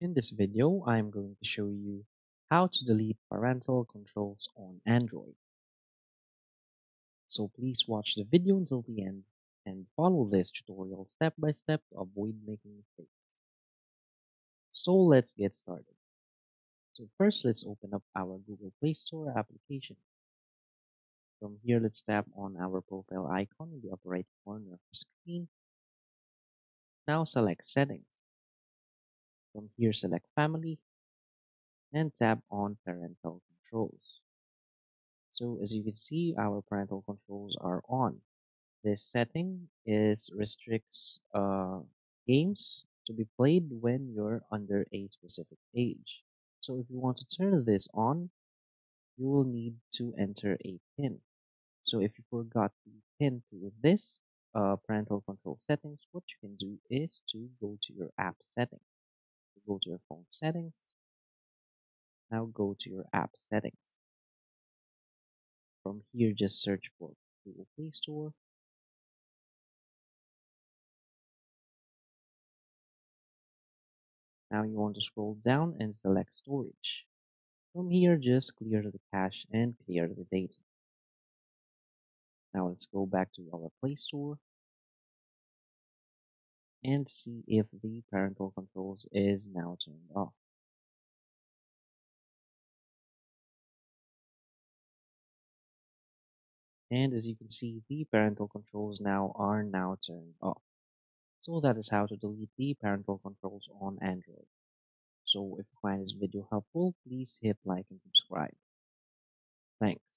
In this video, I'm going to show you how to delete parental controls on Android. So please watch the video until the end and follow this tutorial step by step to avoid making mistakes. So let's get started. So first, let's open up our Google Play Store application. From here, let's tap on our profile icon in the upper right corner of the screen. Now select Settings. From here, select Family and tap on Parental Controls. So as you can see, our parental controls are on. This setting is restricts uh, games to be played when you're under a specific age. So if you want to turn this on, you will need to enter a PIN. So if you forgot the PIN to this uh, parental control settings, what you can do is to go to your app settings. Go to your phone settings. Now go to your app settings. From here, just search for Google Play Store. Now you want to scroll down and select storage. From here, just clear the cache and clear the data. Now let's go back to our Play Store and see if the parental controls is now turned off. And as you can see, the parental controls now are now turned off. So that is how to delete the parental controls on Android. So if you find this video helpful, please hit like and subscribe. Thanks.